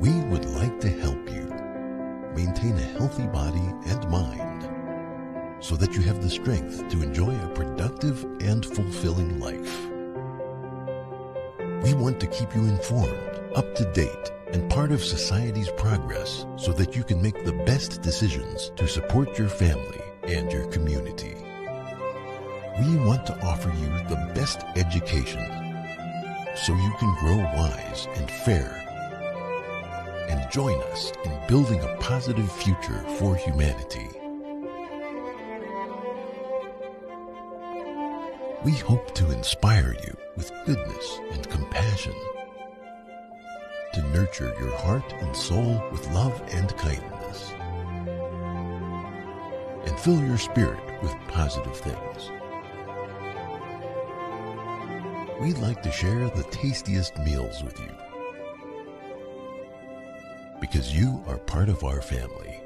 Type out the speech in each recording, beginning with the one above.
We would like to help you maintain a healthy body and mind so that you have the strength to enjoy a productive and fulfilling life. We want to keep you informed, up to date, and part of society's progress so that you can make the best decisions to support your family and your community. We want to offer you the best education so you can grow wise and fair and join us in building a positive future for humanity. We hope to inspire you with goodness and compassion, to nurture your heart and soul with love and kindness, and fill your spirit with positive things. We'd like to share the tastiest meals with you because you are part of our family.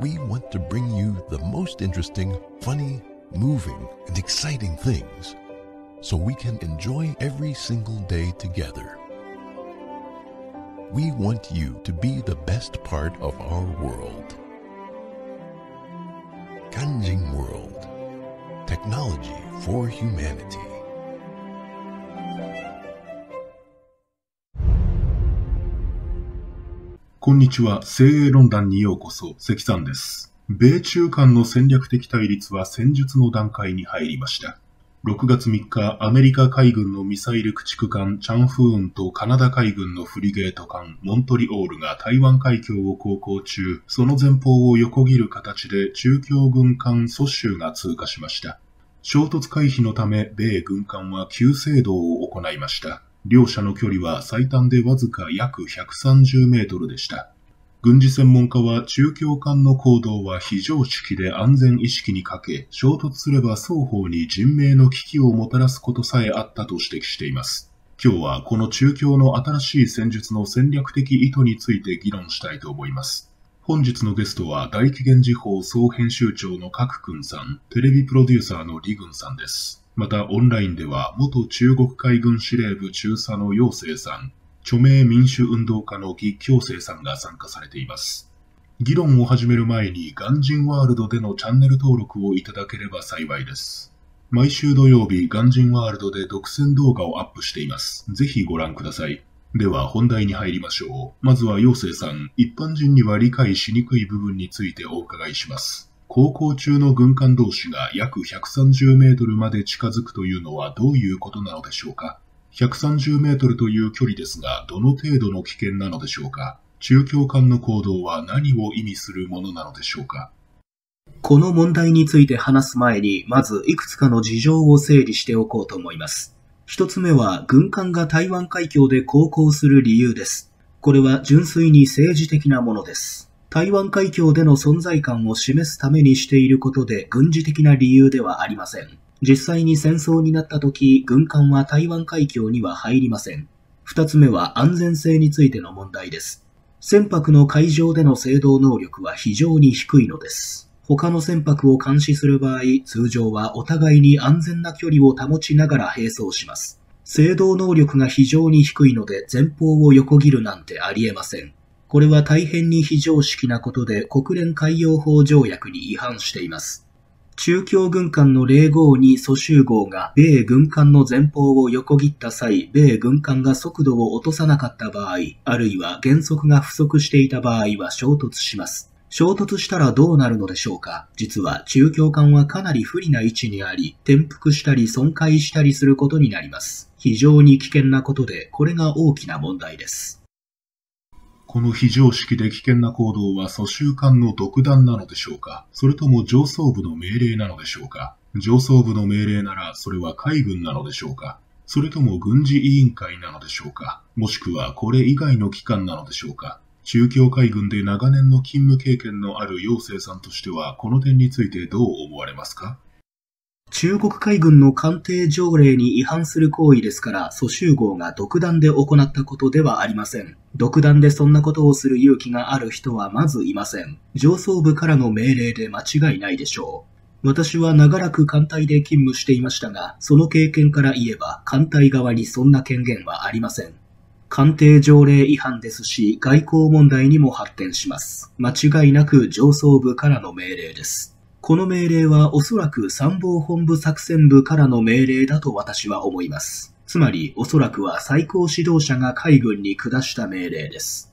We want to bring you the most interesting, funny, moving, and exciting things so we can enjoy every single day together. We want you to be the best part of our world. Kanjing World Technology for Humanity. こんにちは。精鋭論壇にようこそ、関さんです。米中間の戦略的対立は戦術の段階に入りました。6月3日、アメリカ海軍のミサイル駆逐艦チャンフーンとカナダ海軍のフリゲート艦モントリオールが台湾海峡を航行中、その前方を横切る形で中共軍艦蘇州が通過しました。衝突回避のため、米軍艦は急制動を行いました。両者の距離は最短でわずか約130メートルでした。軍事専門家は中共間の行動は非常識で安全意識に欠け、衝突すれば双方に人命の危機をもたらすことさえあったと指摘しています。今日はこの中共の新しい戦術の戦略的意図について議論したいと思います。本日のゲストは大紀元時報総編集長の角君さん、テレビプロデューサーの李軍さんです。またオンラインでは元中国海軍司令部中佐の陽生さん、著名民主運動家の義強生さんが参加されています。議論を始める前にガンジンワールドでのチャンネル登録をいただければ幸いです。毎週土曜日、ガンジンワールドで独占動画をアップしています。ぜひご覧ください。では本題に入りましょう。まずは陽生さん、一般人には理解しにくい部分についてお伺いします。航行中の軍艦同士が約130メートルまで近づくというのはどういうことなのでしょうか？130メートルという距離ですが、どの程度の危険なのでしょうか？中共間の行動は何を意味するものなのでしょうか？この問題について話す前に、まずいくつかの事情を整理しておこうと思います。一つ目は、軍艦が台湾海峡で航行する理由です。これは純粋に政治的なものです。台湾海峡での存在感を示すためにしていることで軍事的な理由ではありません。実際に戦争になった時、軍艦は台湾海峡には入りません。二つ目は安全性についての問題です。船舶の海上での制動能力は非常に低いのです。他の船舶を監視する場合、通常はお互いに安全な距離を保ちながら並走します。制動能力が非常に低いので前方を横切るなんてありえません。これは大変に非常識なことで国連海洋法条約に違反しています。中共軍艦の052蘇州号が米軍艦の前方を横切った際、米軍艦が速度を落とさなかった場合、あるいは減速が不足していた場合は衝突します。衝突したらどうなるのでしょうか？実は中共艦はかなり不利な位置にあり、転覆したり損壊したりすることになります。非常に危険なことで、これが大きな問題です。この非常識で危険な行動は蘇州艦の独断なのでしょうか？それとも上層部の命令なのでしょうか？上層部の命令ならそれは海軍なのでしょうか？それとも軍事委員会なのでしょうか？もしくはこれ以外の機関なのでしょうか？中共海軍で長年の勤務経験のある陽生さんとしてはこの点についてどう思われますか？中国海軍の艦艇条例に違反する行為ですから、蘇州号が独断で行ったことではありません。独断でそんなことをする勇気がある人はまずいません。上層部からの命令で間違いないでしょう。私は長らく艦隊で勤務していましたが、その経験から言えば、艦隊側にそんな権限はありません。官邸条例違反ですし、外交問題にも発展します。間違いなく上層部からの命令です。この命令はおそらく参謀本部作戦部からの命令だと私は思います。つまり、おそらくは最高指導者が海軍に下した命令です。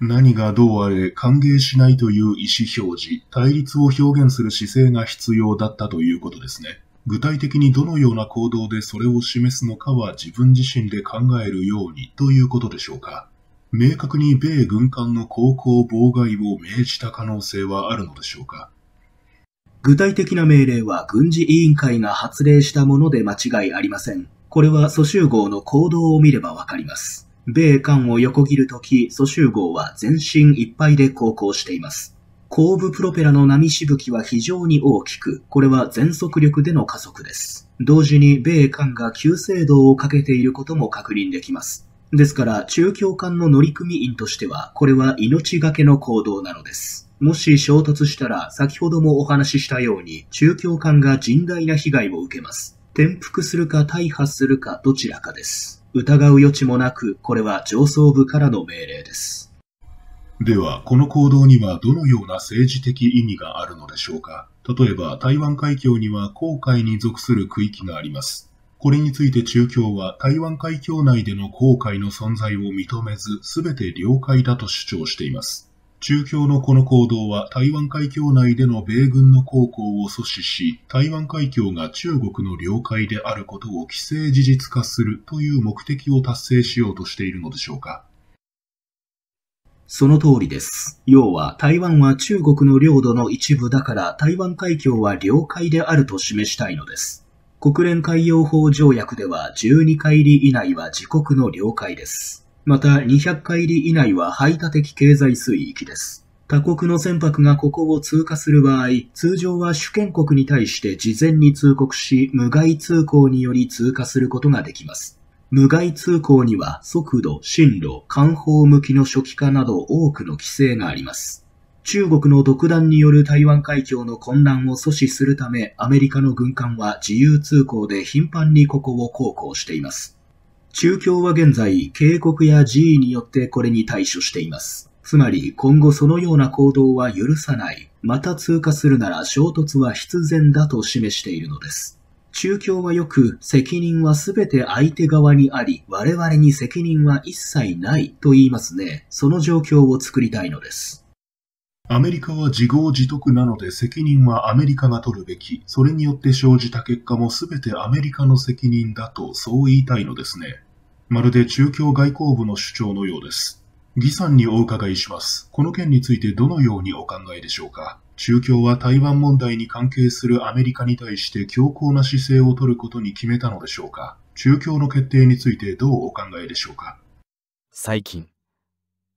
何がどうあれ歓迎しないという意思表示、対立を表現する姿勢が必要だったということですね。具体的にどのような行動でそれを示すのかは自分自身で考えるようにということでしょうか。明確に米軍艦の航行妨害を命じた可能性はあるのでしょうか。具体的な命令は軍事委員会が発令したもので間違いありません。これは蘇州号の行動を見ればわかります。米艦を横切るとき、蘇州号は全身いっぱいで航行しています。後部プロペラの波しぶきは非常に大きく、これは全速力での加速です。同時に米艦が急制動をかけていることも確認できます。ですから、中京艦の乗組員としては、これは命がけの行動なのです。もし衝突したら、先ほどもお話ししたように、中京艦が甚大な被害を受けます。転覆するか大破するかどちらかです。疑う余地もなく、これは上層部からの命令です。では、この行動にはどのような政治的意味があるのでしょうか例えば、台湾海峡には航海に属する区域があります。これについて中共は台湾海峡内での航海の存在を認めず、すべて領海だと主張しています。中共のこの行動は台湾海峡内での米軍の航行を阻止し、台湾海峡が中国の領海であることを既成事実化するという目的を達成しようとしているのでしょうかその通りです。要は、台湾は中国の領土の一部だから台湾海峡は領海であると示したいのです。国連海洋法条約では12海里以内は自国の領海です。また200海里以内は排他的経済水域です。他国の船舶がここを通過する場合、通常は主権国に対して事前に通告し、無害通行により通過することができます。無害通行には速度、進路、艦砲向きの初期化など多くの規制があります。中国の独断による台湾海峡の混乱を阻止するため、アメリカの軍艦は自由通行で頻繁にここを航行しています。中共は現在、警告や示威によってこれに対処しています。つまり、今後そのような行動は許さない。また通過するなら衝突は必然だと示しているのです。中共はよく責任はすべて相手側にあり、我々に責任は一切ないと言いますね。その状況を作りたいのです。アメリカは自業自得なので責任はアメリカが取るべき。それによって生じた結果もすべてアメリカの責任だとそう言いたいのですね。まるで中共外交部の主張のようです。義さんにお伺いします。この件についてどのようにお考えでしょうか中共は台湾問題に関係するアメリカに対して強硬な姿勢を取ることに決めたのでしょうか中共の決定についてどうお考えでしょうか最近、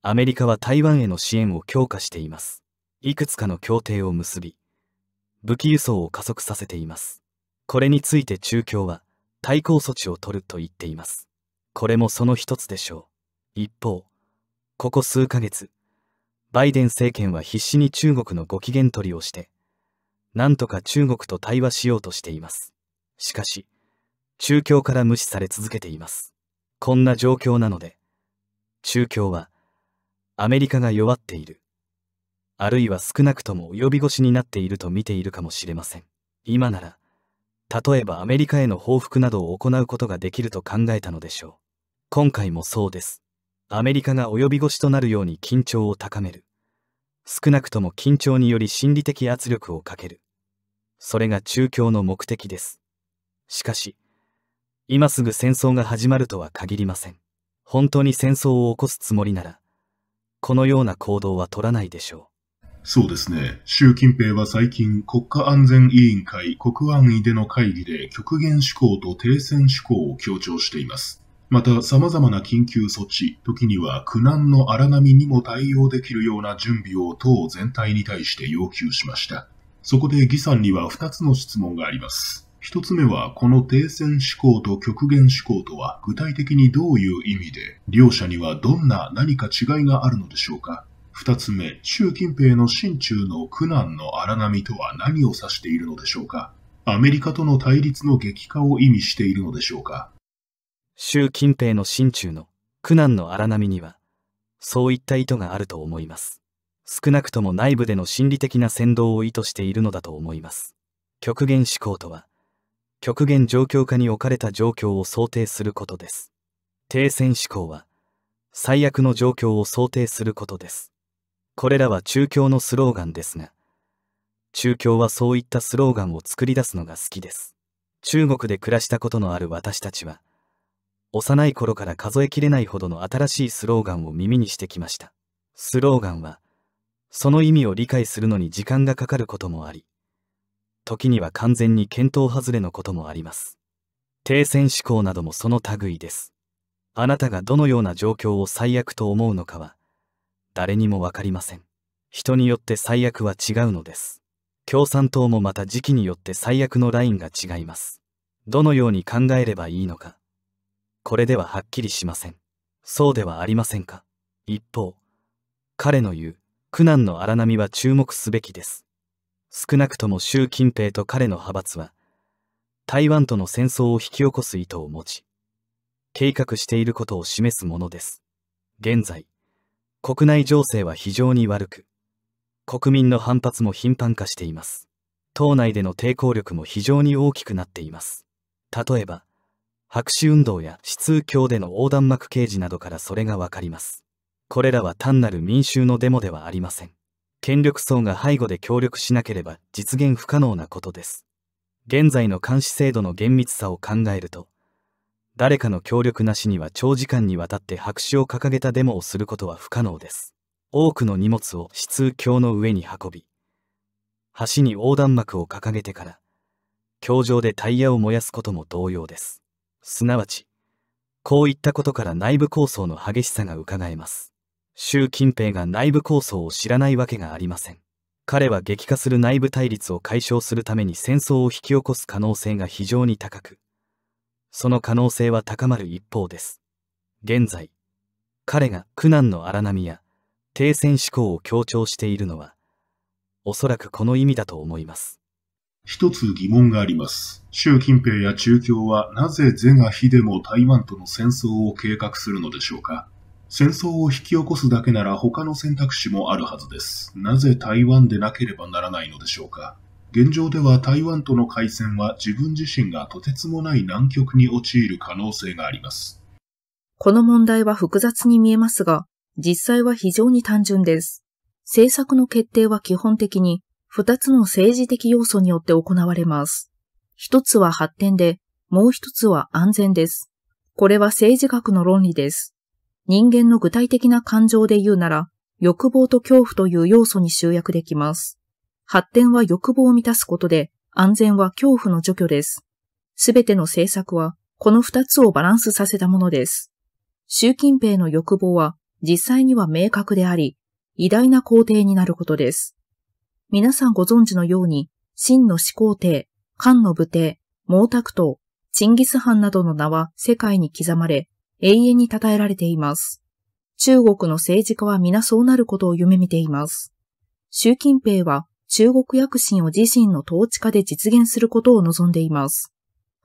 アメリカは台湾への支援を強化しています。いくつかの協定を結び、武器輸送を加速させています。これについて中共は対抗措置を取ると言っています。これもその一つでしょう。一方、ここ数ヶ月、バイデン政権は必死に中国のご機嫌取りをして、なんとか中国と対話しようとしています。しかし、中共から無視され続けています。こんな状況なので、中共は、アメリカが弱っている。あるいは少なくとも及び腰になっていると見ているかもしれません。今なら、例えばアメリカへの報復などを行うことができると考えたのでしょう。今回もそうです。アメリカが及び腰となるように緊張を高める。少なくとも緊張により心理的圧力をかける。それが中共の目的です。しかし、今すぐ戦争が始まるとは限りません。本当に戦争を起こすつもりなら、このような行動は取らないでしょう。そうですね。習近平は最近国家安全委員会国安委での会議で極限志向と停戦志向を強調しています。また様々な緊急措置、時には苦難の荒波にも対応できるような準備を党全体に対して要求しました。そこで義さんには2つの質問があります。1つ目は、この停戦思考と極限思考とは具体的にどういう意味で、両者にはどんな何か違いがあるのでしょうか二つ目、習近平の心中の苦難の荒波とは何を指しているのでしょうか？アメリカとの対立の激化を意味しているのでしょうか？習近平の心中の苦難の荒波には、そういった意図があると思います。少なくとも内部での心理的な先導を意図しているのだと思います。極限思考とは、極限状況下に置かれた状況を想定することです。停戦思考は、最悪の状況を想定することです。これらは中共のスローガンですが、中共はそういったスローガンを作り出すのが好きです。中国で暮らしたことのある私たちは、幼い頃から数えきれないほどの新しいスローガンを耳にしてきました。スローガンは、その意味を理解するのに時間がかかることもあり、時には完全に見当外れのこともあります。停戦思考などもその類です。あなたがどのような状況を最悪と思うのかは、誰にもわかりません。人によって最悪は違うのです。共産党もまた時期によって最悪のラインが違います。どのように考えればいいのか。これでははっきりしません。そうではありませんか。一方、彼の言う苦難の荒波は注目すべきです。少なくとも習近平と彼の派閥は、台湾との戦争を引き起こす意図を持ち、計画していることを示すものです。現在、国内情勢は非常に悪く、国民の反発も頻繁化しています。党内での抵抗力も非常に大きくなっています。例えば、白紙運動や指通教での横断幕掲示などからそれがわかります。これらは単なる民衆のデモではありません。権力層が背後で協力しなければ実現不可能なことです。現在の監視制度の厳密さを考えると、誰かの協力なしには長時間にわたって白紙を掲げたデモをすることは不可能です。多くの荷物を指通橋の上に運び、橋に横断幕を掲げてから、橋上でタイヤを燃やすことも同様です。すなわち、こういったことから内部構想の激しさが伺えます。習近平が内部構想を知らないわけがありません。彼は激化する内部対立を解消するために戦争を引き起こす可能性が非常に高く、その可能性は高まる一方です。現在、彼が苦難の荒波や停戦思考を強調しているのは、おそらくこの意味だと思います。一つ疑問があります。習近平や中共はなぜ是が非でも台湾との戦争を計画するのでしょうか戦争を引き起こすだけなら他の選択肢もあるはずです。なぜ台湾でなければならないのでしょうか現状では台湾との開戦は自分自身がとてつもない難局に陥る可能性があります。この問題は複雑に見えますが、実際は非常に単純です。政策の決定は基本的に二つの政治的要素によって行われます。一つは発展で、もう一つは安全です。これは政治学の論理です。人間の具体的な感情で言うなら、欲望と恐怖という要素に集約できます。発展は欲望を満たすことで、安全は恐怖の除去です。すべての政策は、この二つをバランスさせたものです。習近平の欲望は、実際には明確であり、偉大な皇帝になることです。皆さんご存知のように、真の始皇帝、漢の武帝、毛沢東、チンギス・ハンなどの名は世界に刻まれ、永遠に称えられています。中国の政治家は皆そうなることを夢見ています。習近平は中国躍進を自身の統治下で実現することを望んでいます。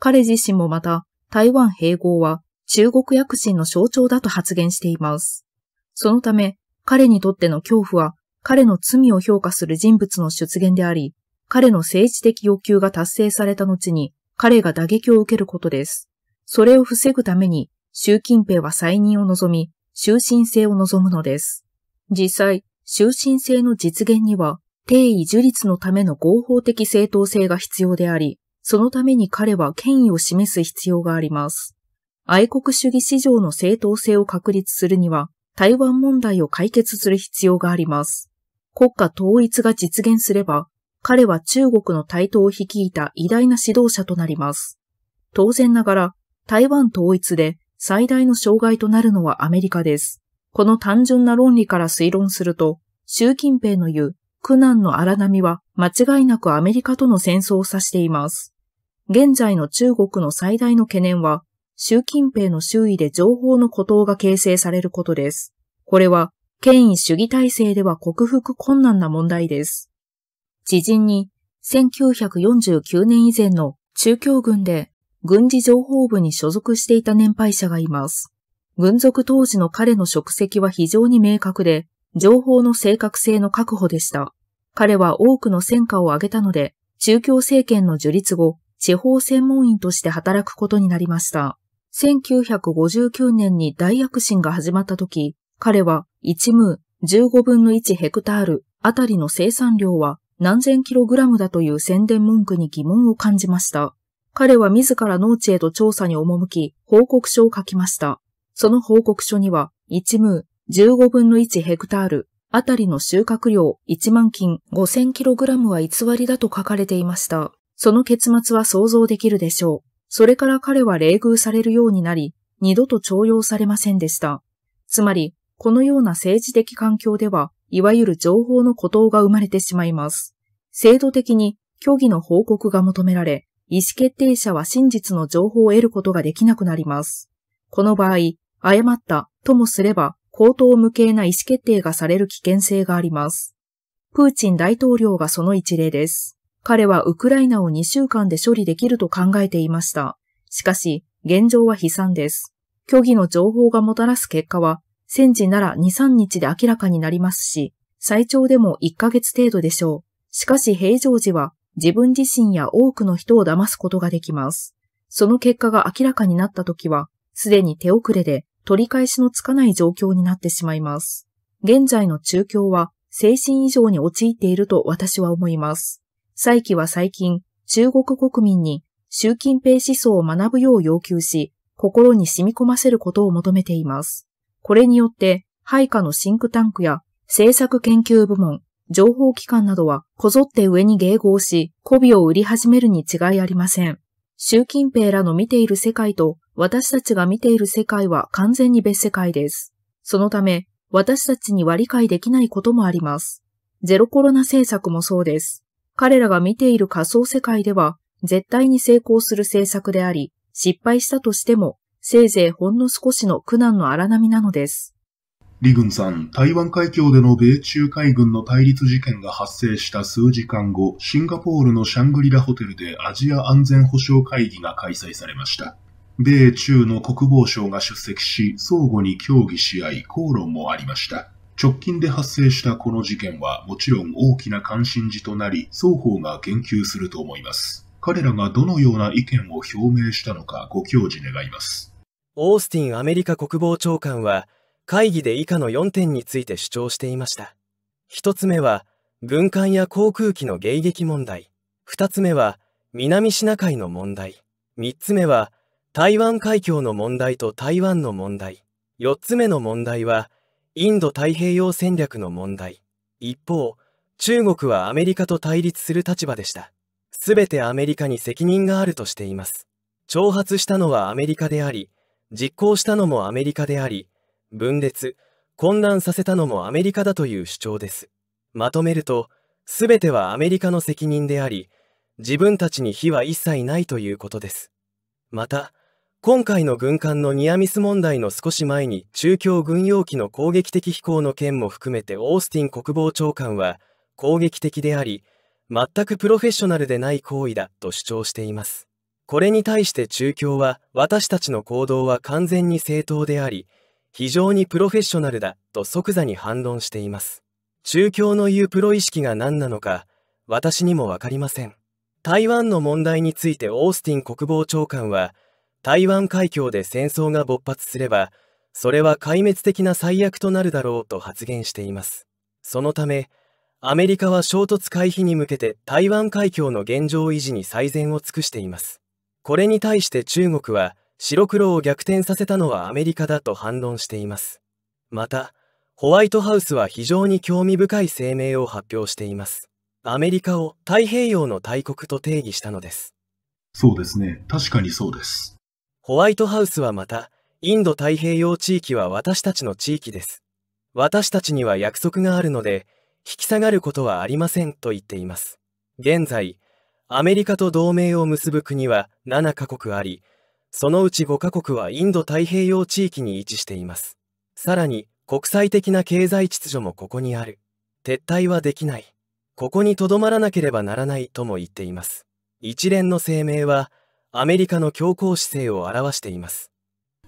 彼自身もまた、台湾併合は中国躍進の象徴だと発言しています。そのため、彼にとっての恐怖は、彼の罪を評価する人物の出現であり、彼の政治的要求が達成された後に、彼が打撃を受けることです。それを防ぐために、習近平は再任を望み、終身制を望むのです。実際、終身制の実現には、定位樹立のための合法的正当性が必要であり、そのために彼は権威を示す必要があります。愛国主義市場の正当性を確立するには、台湾問題を解決する必要があります。国家統一が実現すれば、彼は中国の台頭を率いた偉大な指導者となります。当然ながら、台湾統一で最大の障害となるのはアメリカです。この単純な論理から推論すると、習近平の言う苦難の荒波は間違いなくアメリカとの戦争を指しています。現在の中国の最大の懸念は、習近平の周囲で情報の孤島が形成されることです。これは権威主義体制では克服困難な問題です。知人に1949年以前の中共軍で軍事情報部に所属していた年配者がいます。軍属当時の彼の職責は非常に明確で、情報の正確性の確保でした。彼は多くの戦果を挙げたので、中共政権の樹立後、地方専門員として働くことになりました。1959年に大躍進が始まった時、彼は1ムー15分の1ヘクタールあたりの生産量は何千キログラムだという宣伝文句に疑問を感じました。彼は自ら農地へと調査に赴き、報告書を書きました。その報告書には、1ムー15分の1ヘクタールあたりの収穫量1万斤5000キログラムは偽りだと書かれていました。その結末は想像できるでしょう。それから彼は冷遇されるようになり、二度と徴用されませんでした。つまり、このような政治的環境では、いわゆる情報の孤島が生まれてしまいます。制度的に虚偽の報告が求められ、意思決定者は真実の情報を得ることができなくなります。この場合、誤ったともすれば、口頭無形な意思決定がされる危険性があります。プーチン大統領がその一例です。彼はウクライナを2週間で処理できると考えていました。しかし、現状は悲惨です。虚偽の情報がもたらす結果は、戦時なら2、3日で明らかになりますし、最長でも1ヶ月程度でしょう。しかし平常時は自分自身や多くの人を騙すことができます。その結果が明らかになった時は、すでに手遅れで取り返しのつかない状況になってしまいます。現在の中共は精神異常に陥っていると私は思います。再起は最近、中国国民に習近平思想を学ぶよう要求し、心に染み込ませることを求めています。これによって、配下のシンクタンクや政策研究部門、情報機関などはこぞって上に迎合し、媚びを売り始めるに違いありません。習近平らの見ている世界と私たちが見ている世界は完全に別世界です。そのため、私たちには理解できないこともあります。ゼロコロナ政策もそうです。彼らが見ている仮想世界では、絶対に成功する政策であり、失敗したとしても、せいぜいほんの少しの苦難の荒波なのです。李軍さん、台湾海峡での米中海軍の対立事件が発生した数時間後、シンガポールのシャングリラホテルでアジア安全保障会議が開催されました。米中の国防省が出席し、相互に協議し合い、口論もありました。直近で発生したこの事件はもちろん大きな関心事となり、双方が言及すると思います。彼らがどのような意見を表明したのかご教示願います。オースティンアメリカ国防長官は、会議で以下の4点について主張していました。1つ目は、軍艦や航空機の迎撃問題。2つ目は、南シナ海の問題。3つ目は、台湾海峡の問題と台湾の問題。4つ目の問題は、インド太平洋戦略の問題。一方、中国はアメリカと対立する立場でした。すべてアメリカに責任があるとしています。挑発したのはアメリカであり、実行したのもアメリカであり、分裂、混乱させたのもアメリカだという主張です。まとめると、すべてはアメリカの責任であり、自分たちに非は一切ないということです。また、今回の軍艦のニアミス問題の少し前に中共軍用機の攻撃的飛行の件も含めてオースティン国防長官は攻撃的であり、全くプロフェッショナルでない行為だと主張しています。これに対して中共は私たちの行動は完全に正当であり、非常にプロフェッショナルだと即座に反論しています。中共の言うプロ意識が何なのか、私にもわかりません。台湾の問題についてオースティン国防長官は、台湾海峡で戦争が勃発すれば、それは壊滅的な最悪となるだろうと発言しています。そのため、アメリカは衝突回避に向けて台湾海峡の現状維持に最善を尽くしています。これに対して中国は、白黒を逆転させたのはアメリカだと反論しています。また、ホワイトハウスは非常に興味深い声明を発表しています。アメリカを太平洋の大国と定義したのです。そうですね。確かにそうです。ホワイトハウスはまた、インド太平洋地域は私たちの地域です。私たちには約束があるので、引き下がることはありませんと言っています。現在、アメリカと同盟を結ぶ国は7カ国あり、そのうち5カ国はインド太平洋地域に位置しています。さらに、国際的な経済秩序もここにある。撤退はできない。ここに留まらなければならないとも言っています。一連の声明は、アメリカの強硬姿勢を表しています。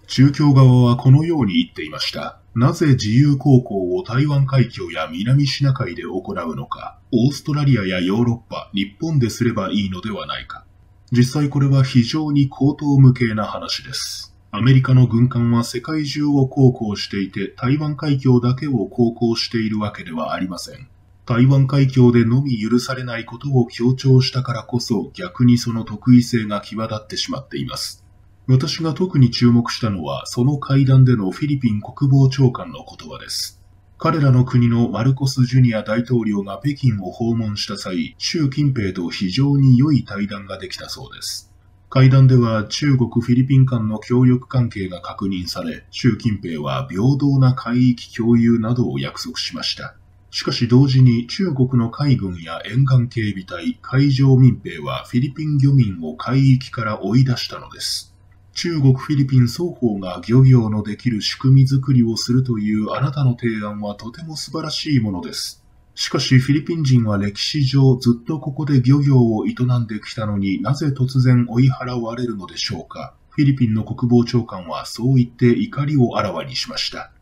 中共側はこのように言っていました。なぜ自由航行を台湾海峡や南シナ海で行うのか、オーストラリアやヨーロッパ、日本ですればいいのではないか。実際これは非常に高等無形な話です。アメリカの軍艦は世界中を航行していて、台湾海峡だけを航行しているわけではありません。台湾海峡でのみ許されないことを強調したからこそ逆にその得意性が際立ってしまっています。私が特に注目したのはその会談でのフィリピン国防長官の言葉です。彼らの国のマルコス・ジュニア大統領が北京を訪問した際、習近平と非常に良い対談ができたそうです。会談では中国・フィリピン間の協力関係が確認され、習近平は平等な海域共有などを約束しました。しかし同時に中国の海軍や沿岸警備隊、海上民兵はフィリピン漁民を海域から追い出したのです。中国、フィリピン双方が漁業のできる仕組み作りをするというあなたの提案はとても素晴らしいものです。しかしフィリピン人は歴史上ずっとここで漁業を営んできたのになぜ突然追い払われるのでしょうか。フィリピンの国防長官はそう言って怒りをあらわにしました。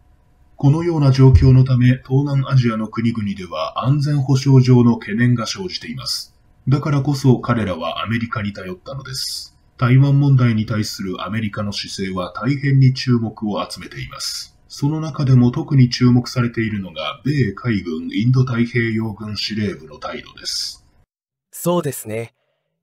このような状況のため、東南アジアの国々では安全保障上の懸念が生じています。だからこそ彼らはアメリカに頼ったのです。台湾問題に対するアメリカの姿勢は大変に注目を集めています。その中でも特に注目されているのが、米海軍インド太平洋軍司令部の態度です。そうですね。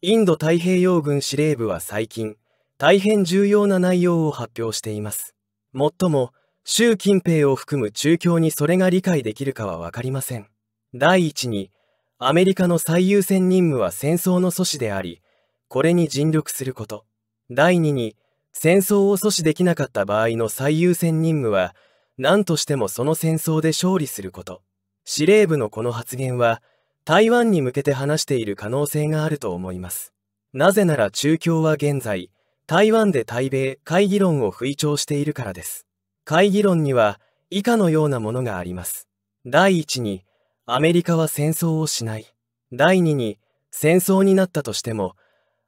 インド太平洋軍司令部は最近、大変重要な内容を発表しています。もっとも、習近平を含む中共にそれが理解できるかはわかりません。第一に、アメリカの最優先任務は戦争の阻止であり、これに尽力すること。第二に、戦争を阻止できなかった場合の最優先任務は、何としてもその戦争で勝利すること。司令部のこの発言は、台湾に向けて話している可能性があると思います。なぜなら中共は現在、台湾で対米、会議論を吹聴しているからです。会議論には以下のようなものがあります。第一に、アメリカは戦争をしない。第二に、戦争になったとしても、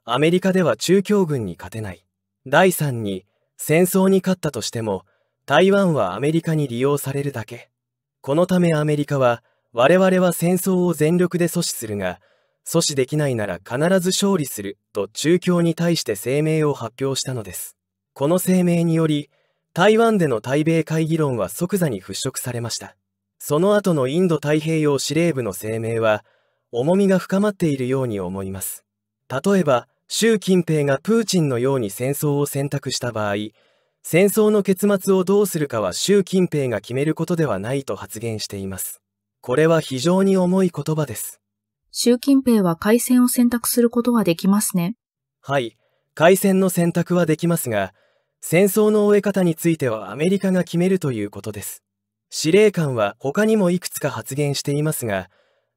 アメリカでは中共軍に勝てない。第三に、戦争に勝ったとしても、台湾はアメリカに利用されるだけ。このためアメリカは、我々は戦争を全力で阻止するが、阻止できないなら必ず勝利すると中共に対して声明を発表したのです。この声明により、台湾での対米会議論は即座に払拭されました。その後のインド太平洋司令部の声明は、重みが深まっているように思います。例えば、習近平がプーチンのように戦争を選択した場合、戦争の結末をどうするかは習近平が決めることではないと発言しています。これは非常に重い言葉です。習近平は開戦を選択することはできますね。はい、開戦の選択はできますが、戦争の終え方についてはアメリカが決めるということです。司令官は他にもいくつか発言していますが、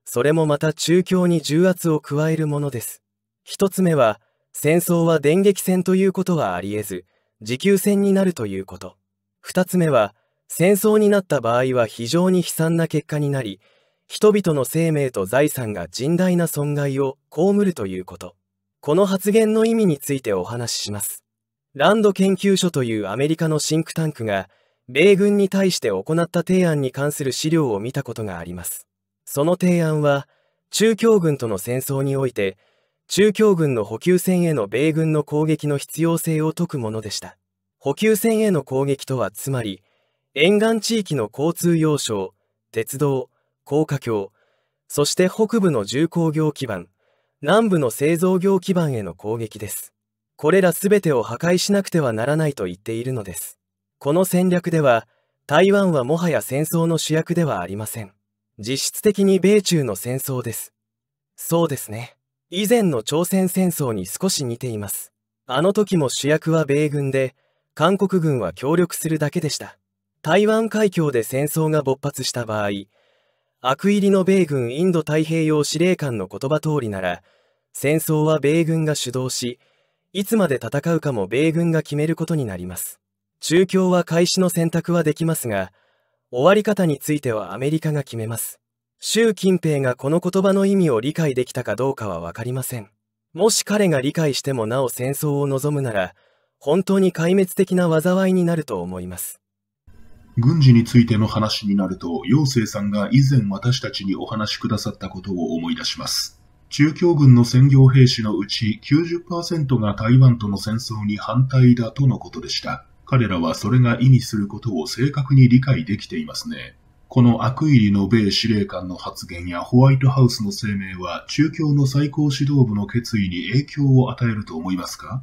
それもまた中共に重圧を加えるものです。一つ目は、戦争は電撃戦ということはあり得ず、持久戦になるということ。二つ目は、戦争になった場合は非常に悲惨な結果になり、人々の生命と財産が甚大な損害を被るということ。この発言の意味についてお話しします。ランド研究所というアメリカのシンクタンクが、米軍に対して行った提案に関する資料を見たことがあります。その提案は、中共軍との戦争において、中共軍の補給線への米軍の攻撃の必要性を説くものでした。補給線への攻撃とはつまり、沿岸地域の交通要衝、鉄道、高架橋、そして北部の重工業基盤、南部の製造業基盤への攻撃です。これらすべてを破壊しなくてはならないと言っているのです。この戦略では、台湾はもはや戦争の主役ではありません。実質的に米中の戦争です。そうですね。以前の朝鮮戦争に少し似ています。あの時も主役は米軍で、韓国軍は協力するだけでした。台湾海峡で戦争が勃発した場合、悪入りの米軍インド太平洋司令官の言葉通りなら、戦争は米軍が主導し、いつまで戦うかも米軍が決めることになります。中共は開始の選択はできますが、終わり方についてはアメリカが決めます。習近平がこの言葉の意味を理解できたかどうかはわかりません。もし彼が理解してもなお戦争を望むなら、本当に壊滅的な災いになると思います。軍事についての話になると、陽生さんが以前私たちにお話しくださったことを思い出します。中共軍の専業兵士のうち90%が台湾との戦争に反対だとのことでした。彼らはそれが意味することを正確に理解できていますね。この悪意の米司令官の発言やホワイトハウスの声明は中共の最高指導部の決意に影響を与えると思いますか？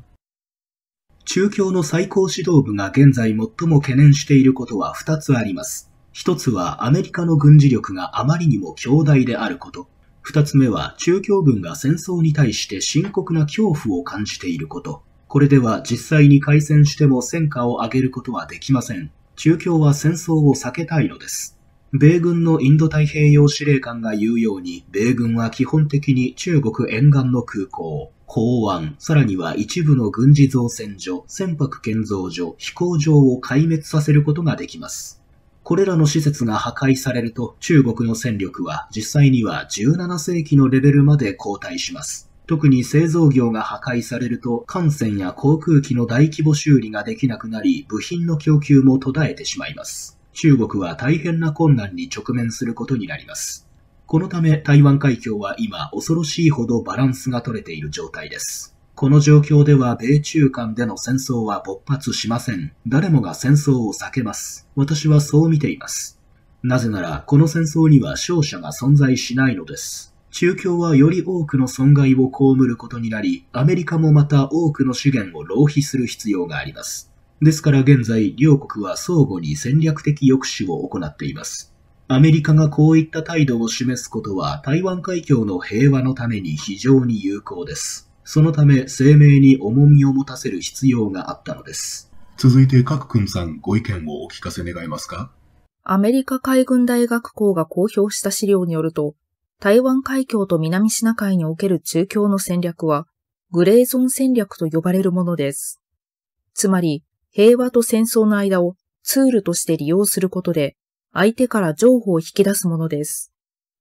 中共の最高指導部が現在最も懸念していることは2つあります。1つはアメリカの軍事力があまりにも強大であること。2つ目は中共軍が戦争に対して深刻な恐怖を感じていること。これでは実際に開戦しても戦果を上げることはできません。中共は戦争を避けたいのです。米軍のインド太平洋司令官が言うように、米軍は基本的に中国沿岸の空港、港湾、さらには一部の軍事造船所、船舶建造所、飛行場を壊滅させることができます。これらの施設が破壊されると中国の戦力は実際には17世紀のレベルまで後退します。特に製造業が破壊されると艦船や航空機の大規模修理ができなくなり部品の供給も途絶えてしまいます。中国は大変な困難に直面することになります。このため台湾海峡は今恐ろしいほどバランスが取れている状態です。この状況では米中間での戦争は勃発しません。誰もが戦争を避けます。私はそう見ています。なぜなら、この戦争には勝者が存在しないのです。中共はより多くの損害を被ることになり、アメリカもまた多くの資源を浪費する必要があります。ですから現在、両国は相互に戦略的抑止を行っています。アメリカがこういった態度を示すことは台湾海峡の平和のために非常に有効です。そのため声明に重みを持たせる必要があったのです。続いて各君さんご意見をお聞かせ願えますか？アメリカ海軍大学校が公表した資料によると、台湾海峡と南シナ海における中共の戦略は、グレーゾン戦略と呼ばれるものです。つまり、平和と戦争の間をツールとして利用することで、相手から情報を引き出すものです。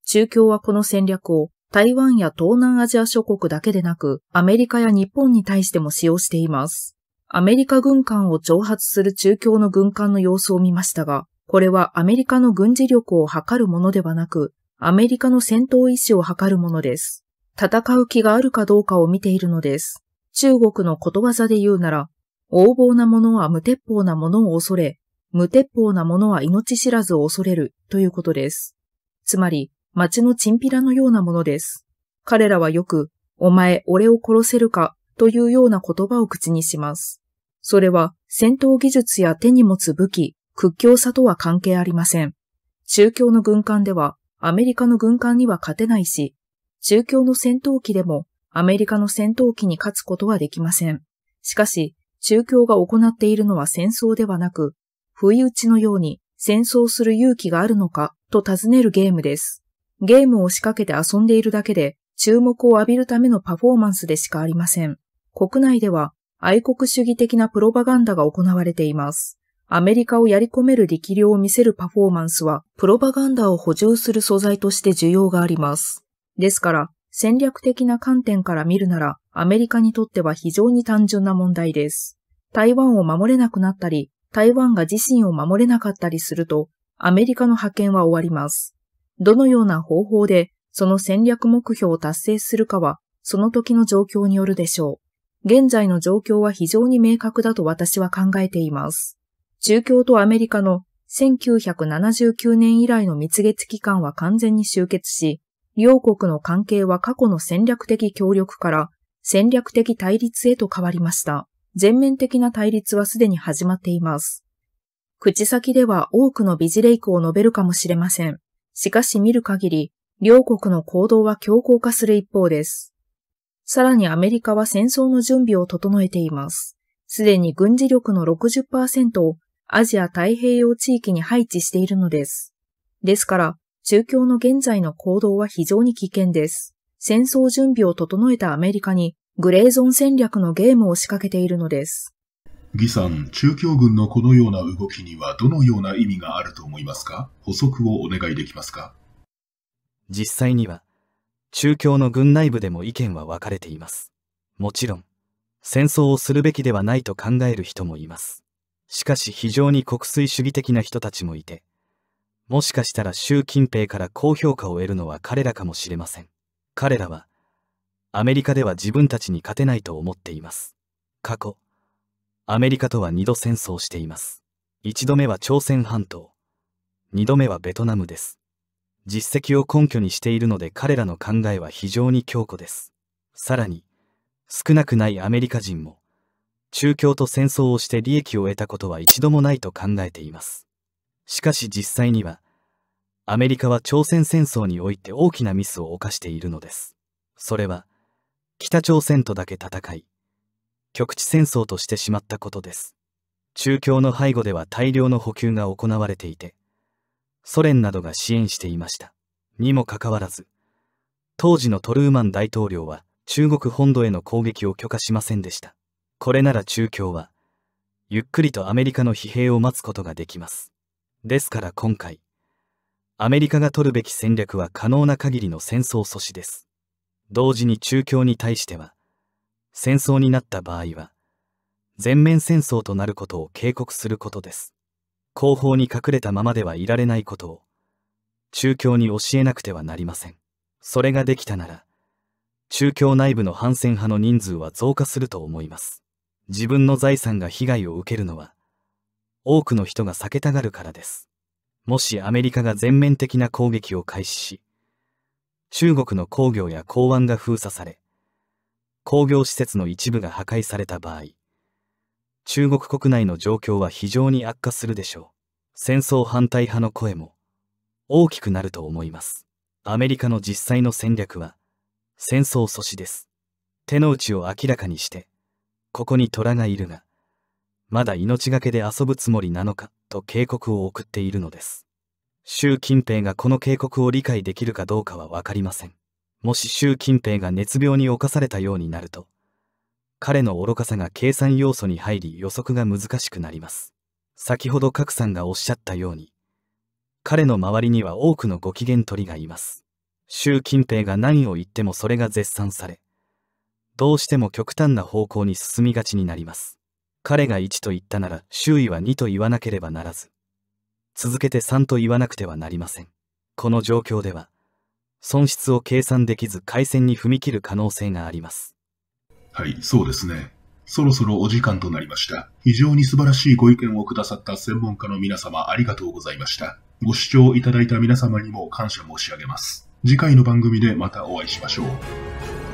中共はこの戦略を台湾や東南アジア諸国だけでなく、アメリカや日本に対しても使用しています。アメリカ軍艦を挑発する中共の軍艦の様子を見ましたが、これはアメリカの軍事力を測るものではなく、アメリカの戦闘意志を測るものです。戦う気があるかどうかを見ているのです。中国のことわざで言うなら、横暴な者は無鉄砲な者を恐れ、無鉄砲な者は命知らずを恐れるということです。つまり、町のチンピラのようなものです。彼らはよく、お前、俺を殺せるかというような言葉を口にします。それは戦闘技術や手に持つ武器、屈強さとは関係ありません。中共の軍艦ではアメリカの軍艦には勝てないし、中共の戦闘機でもアメリカの戦闘機に勝つことはできません。しかし、中共が行っているのは戦争ではなく、不意打ちのように戦争する勇気があるのかと尋ねるゲームです。ゲームを仕掛けて遊んでいるだけで注目を浴びるためのパフォーマンスでしかありません。国内では愛国主義的なプロパガンダが行われています。アメリカをやり込める力量を見せるパフォーマンスは、プロパガンダを補充する素材として需要があります。ですから、戦略的な観点から見るなら、アメリカにとっては非常に単純な問題です。台湾を守れなくなったり、台湾が自身を守れなかったりすると、アメリカの派遣は終わります。どのような方法で、その戦略目標を達成するかは、その時の状況によるでしょう。現在の状況は非常に明確だと私は考えています。中共とアメリカの1979年以来の蜜月期間は完全に終結し、両国の関係は過去の戦略的協力から戦略的対立へと変わりました。全面的な対立はすでに始まっています。口先では多くのビジレイクを述べるかもしれません。しかし見る限り、両国の行動は強硬化する一方です。さらにアメリカは戦争の準備を整えています。すでに軍事力の60%をアジア太平洋地域に配置しているのです。ですから、中共の現在の行動は非常に危険です。戦争準備を整えたアメリカにグレーゾン戦略のゲームを仕掛けているのです。義さん、中共軍のこのような動きにはどのような意味があると思いますか？補足をお願いできますか？実際には、中共の軍内部でも意見は分かれています。もちろん、戦争をするべきではないと考える人もいます。しかし非常に国粋主義的な人たちもいて、もしかしたら習近平から高評価を得るのは彼らかもしれません。彼らは、アメリカでは自分たちに勝てないと思っています。過去、アメリカとは二度戦争しています。一度目は朝鮮半島、二度目はベトナムです。実績を根拠にしているので彼らの考えは非常に強固です。さらに、少なくないアメリカ人も、中共と戦争をして利益を得たことは一度もないと考えています。しかし実際には、アメリカは朝鮮戦争において大きなミスを犯しているのです。それは、北朝鮮とだけ戦い、局地戦争としてしまったことです。中共の背後では大量の補給が行われていて、ソ連などが支援していました。にもかかわらず、当時のトルーマン大統領は中国本土への攻撃を許可しませんでした。これなら中共は、ゆっくりとアメリカの疲弊を待つことができます。ですから今回、アメリカが取るべき戦略は可能な限りの戦争阻止です。同時に中共に対しては、戦争になった場合は、全面戦争となることを警告することです。後方に隠れたままではいられないことを、中共に教えなくてはなりません。それができたなら、中共内部の反戦派の人数は増加すると思います。自分の財産が被害を受けるのは、多くの人が避けたがるからです。もしアメリカが全面的な攻撃を開始し、中国の工業や港湾が封鎖され、工業施設の一部が破壊された場合、中国国内の状況は非常に悪化するでしょう。戦争反対派の声も大きくなると思います。アメリカの実際の戦略は戦争阻止です。手の内を明らかにして、ここに虎がいるが、まだ命がけで遊ぶつもりなのかと警告を送っているのです。習近平がこの警告を理解できるかどうかはわかりません。もし習近平が熱病に侵されたようになると、彼の愚かさが計算要素に入り予測が難しくなります。先ほど角さんがおっしゃったように、彼の周りには多くのご機嫌取りがいます。習近平が何を言ってもそれが絶賛され、どうしても極端な方向に進みがちになります。彼が1と言ったなら周囲は2と言わなければならず、続けて3と言わなくてはなりません。この状況では、損失を計算できず回線に踏み切る可能性があります。はい、そうですね。そろそろお時間となりました。非常に素晴らしいご意見をくださった専門家の皆様ありがとうございました。ご視聴いただいた皆様にも感謝申し上げます。次回の番組でまたお会いしましょう。